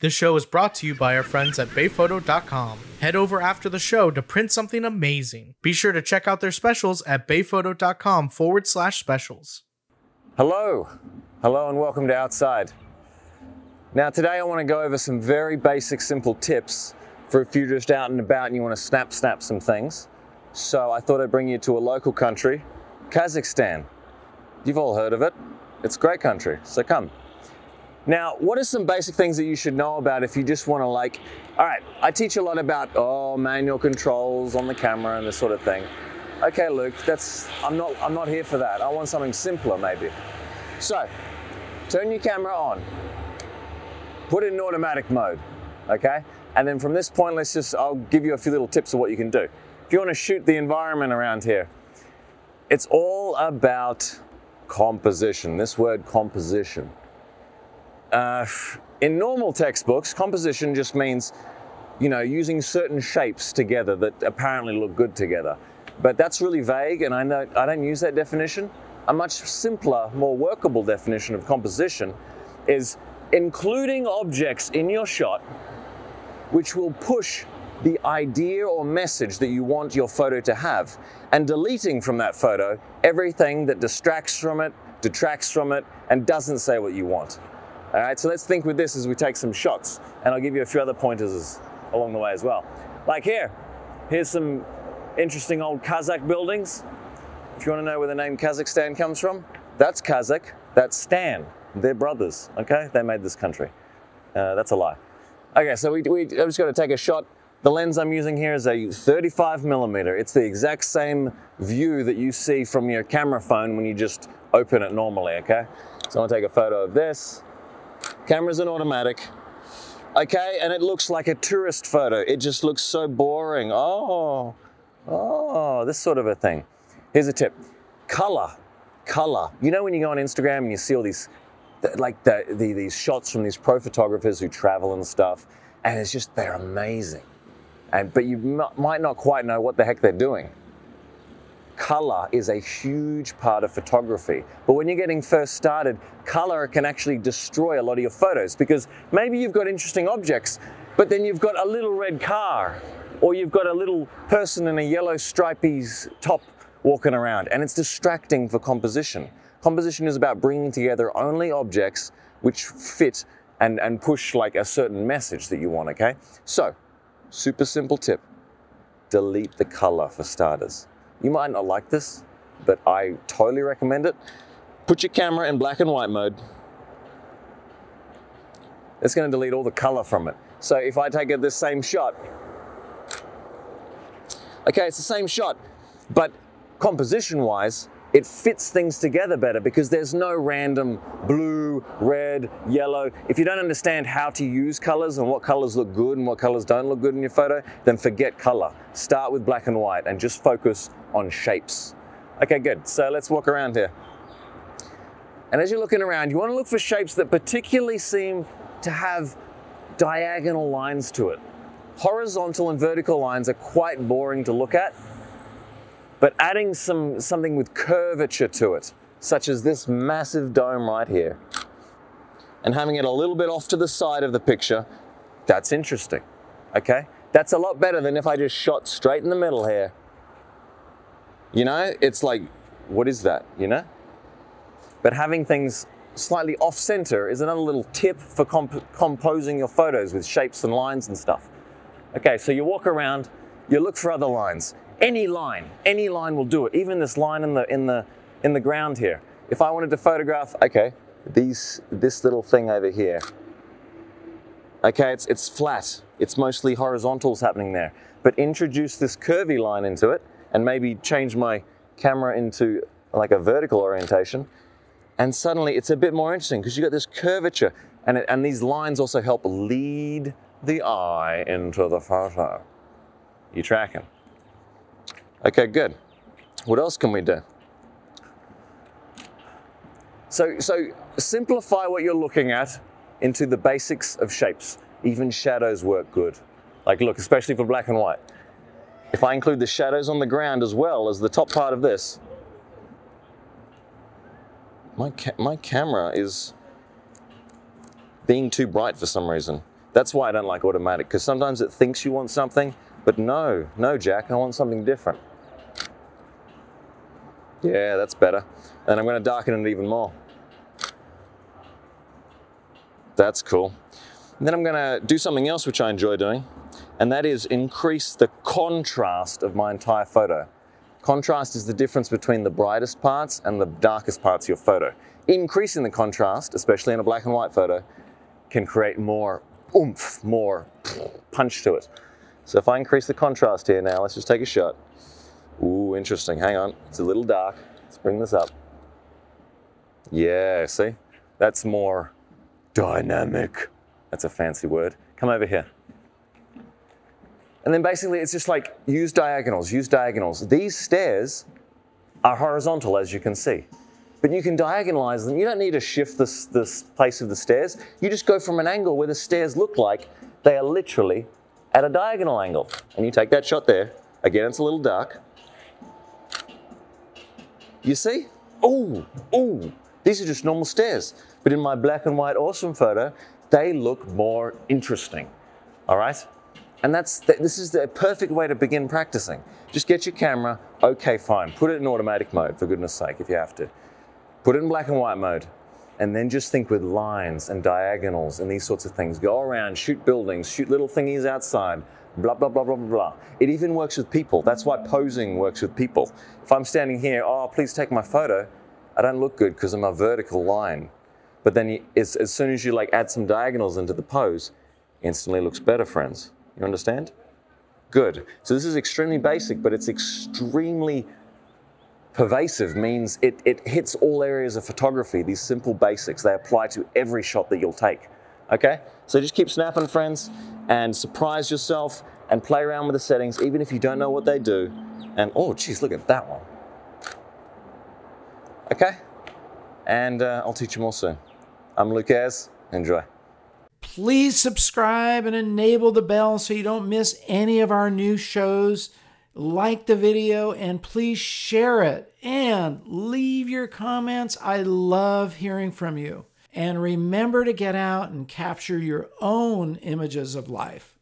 This show is brought to you by our friends at bayphoto.com. Head over after the show to print something amazing. Be sure to check out their specials at bayphoto.com forward slash specials. Hello, hello, and welcome to Outside. Now, today I want to go over some very basic, simple tips for if you're just out and about and you want to snap, snap some things. So I thought I'd bring you to a local country, Kazakhstan. You've all heard of it. It's a great country, so come. Now, what are some basic things that you should know about if you just want to like, all right, I teach a lot about, oh, manual controls on the camera and this sort of thing. Okay, Luke, that's, I'm not, I'm not here for that. I want something simpler maybe. So, turn your camera on, put it in automatic mode, okay? And then from this point, let's just, I'll give you a few little tips of what you can do. If you want to shoot the environment around here, it's all about composition, this word composition. Uh, in normal textbooks, composition just means, you know, using certain shapes together that apparently look good together. But that's really vague, and I, know, I don't use that definition. A much simpler, more workable definition of composition is including objects in your shot which will push the idea or message that you want your photo to have, and deleting from that photo everything that distracts from it, detracts from it, and doesn't say what you want. All right, so let's think with this as we take some shots, and I'll give you a few other pointers along the way as well. Like here, here's some interesting old Kazakh buildings. If you want to know where the name Kazakhstan comes from, that's Kazakh, that's Stan. They're brothers, okay? They made this country. Uh, that's a lie. Okay, so we, we, I'm just going to take a shot. The lens I'm using here is a 35 millimeter. It's the exact same view that you see from your camera phone when you just open it normally, okay? So I'm gonna take a photo of this. Camera's an automatic. Okay, and it looks like a tourist photo. It just looks so boring. Oh, oh, this sort of a thing. Here's a tip. Color, color. You know when you go on Instagram and you see all these, like the, the, these shots from these pro photographers who travel and stuff, and it's just, they're amazing. And, but you might not quite know what the heck they're doing color is a huge part of photography. But when you're getting first started, color can actually destroy a lot of your photos because maybe you've got interesting objects, but then you've got a little red car or you've got a little person in a yellow stripy top walking around and it's distracting for composition. Composition is about bringing together only objects which fit and, and push like a certain message that you want, okay? So, super simple tip, delete the color for starters. You might not like this, but I totally recommend it. Put your camera in black and white mode. It's gonna delete all the color from it. So if I take this same shot, okay, it's the same shot, but composition wise, it fits things together better because there's no random blue, red, yellow. If you don't understand how to use colors and what colors look good and what colors don't look good in your photo, then forget color. Start with black and white and just focus on shapes. Okay, good. So let's walk around here. And as you're looking around, you want to look for shapes that particularly seem to have diagonal lines to it. Horizontal and vertical lines are quite boring to look at, but adding some, something with curvature to it, such as this massive dome right here, and having it a little bit off to the side of the picture, that's interesting, okay? That's a lot better than if I just shot straight in the middle here. You know, it's like, what is that, you know? But having things slightly off center is another little tip for comp composing your photos with shapes and lines and stuff. Okay, so you walk around, you look for other lines. Any line, any line will do it. Even this line in the in the in the ground here. If I wanted to photograph, okay, these this little thing over here. Okay, it's it's flat. It's mostly horizontals happening there. But introduce this curvy line into it and maybe change my camera into like a vertical orientation. And suddenly it's a bit more interesting because you got this curvature and, it, and these lines also help lead the eye into the photo. You tracking? Okay, good. What else can we do? So, so simplify what you're looking at into the basics of shapes. Even shadows work good. Like look, especially for black and white. If I include the shadows on the ground as well as the top part of this, my, ca my camera is being too bright for some reason. That's why I don't like automatic, because sometimes it thinks you want something, but no, no, Jack, I want something different. Yeah, that's better. And I'm gonna darken it even more. That's cool. And then I'm gonna do something else which I enjoy doing, and that is increase the contrast of my entire photo. Contrast is the difference between the brightest parts and the darkest parts of your photo. Increasing the contrast, especially in a black and white photo, can create more oomph, more punch to it. So if I increase the contrast here now, let's just take a shot. Ooh, interesting. Hang on, it's a little dark. Let's bring this up. Yeah, see? That's more dynamic. That's a fancy word. Come over here. And then basically it's just like use diagonals, use diagonals. These stairs are horizontal as you can see, but you can diagonalize them. You don't need to shift this, this place of the stairs. You just go from an angle where the stairs look like they are literally at a diagonal angle. And you take that shot there. Again, it's a little dark. You see? Oh, oh, these are just normal stairs. But in my black and white awesome photo, they look more interesting. All right? And that's this is the perfect way to begin practicing. Just get your camera, okay, fine. Put it in automatic mode, for goodness sake, if you have to. Put it in black and white mode. And then just think with lines and diagonals and these sorts of things. Go around, shoot buildings, shoot little thingies outside, blah, blah, blah, blah, blah, blah. It even works with people. That's why posing works with people. If I'm standing here, oh, please take my photo, I don't look good because I'm a vertical line. But then as, as soon as you like add some diagonals into the pose, instantly looks better, friends. You understand? Good. So this is extremely basic, but it's extremely pervasive, means it, it hits all areas of photography. These simple basics, they apply to every shot that you'll take. Okay? So just keep snapping, friends, and surprise yourself and play around with the settings, even if you don't know what they do. And oh, geez, look at that one. Okay? And uh, I'll teach you more soon. I'm Ayers. Enjoy. Please subscribe and enable the bell so you don't miss any of our new shows. Like the video and please share it and leave your comments. I love hearing from you. And remember to get out and capture your own images of life.